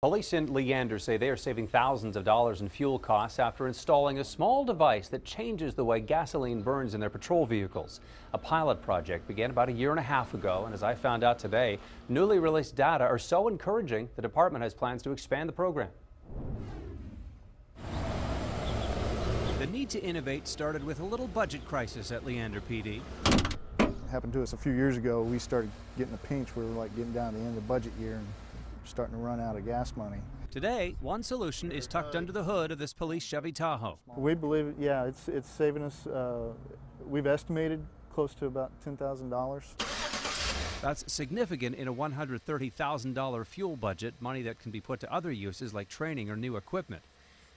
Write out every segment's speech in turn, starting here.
Police in Leander say they are saving thousands of dollars in fuel costs after installing a small device that changes the way gasoline burns in their patrol vehicles. A pilot project began about a year and a half ago, and as I found out today, newly released data are so encouraging the department has plans to expand the program. The need to innovate started with a little budget crisis at Leander PD. It happened to us a few years ago. We started getting a pinch. We were like getting down to the end of the budget year and starting to run out of gas money. Today, one solution is tucked under the hood of this police Chevy Tahoe. We believe, yeah, it's it's saving us. Uh, we've estimated close to about ten thousand dollars. That's significant in a $130,000 fuel budget, money that can be put to other uses like training or new equipment.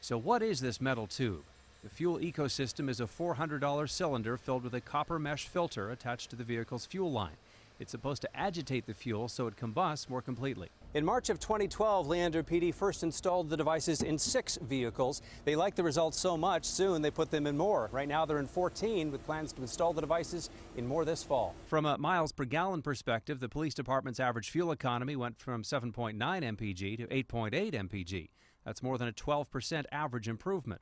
So, what is this metal tube? The fuel ecosystem is a $400 cylinder filled with a copper mesh filter attached to the vehicle's fuel line. It's supposed to agitate the fuel so it combusts more completely. In March of 2012, Leander PD first installed the devices in six vehicles. They liked the results so much, soon they put them in more. Right now they're in 14 with plans to install the devices in more this fall. From a miles per gallon perspective, the police department's average fuel economy went from 7.9 mpg to 8.8 mpg. That's more than a 12% average improvement.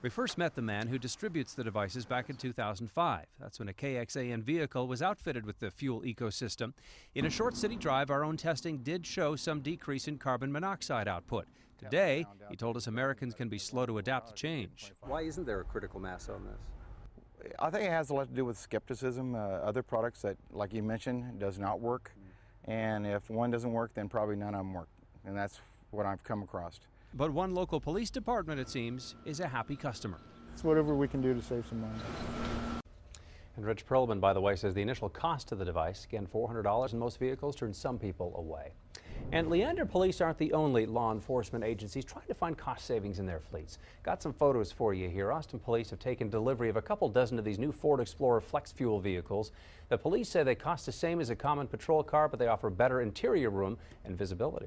We first met the man who distributes the devices back in 2005. That's when a KXAN vehicle was outfitted with the fuel ecosystem. In a short city drive, our own testing did show some decrease in carbon monoxide output. Today, he told us Americans can be slow to adapt to change. Why isn't there a critical mass on this? I think it has a lot to do with skepticism. Uh, other products that, like you mentioned, does not work. And if one doesn't work, then probably none of them work. And that's what I've come across. But one local police department, it seems, is a happy customer. It's whatever we can do to save some money. And Rich Perlman, by the way, says the initial cost of the device, again $400 in most vehicles, turns some people away. And Leander police aren't the only law enforcement agencies trying to find cost savings in their fleets. Got some photos for you here. Austin police have taken delivery of a couple dozen of these new Ford Explorer flex fuel vehicles. The police say they cost the same as a common patrol car, but they offer better interior room and visibility.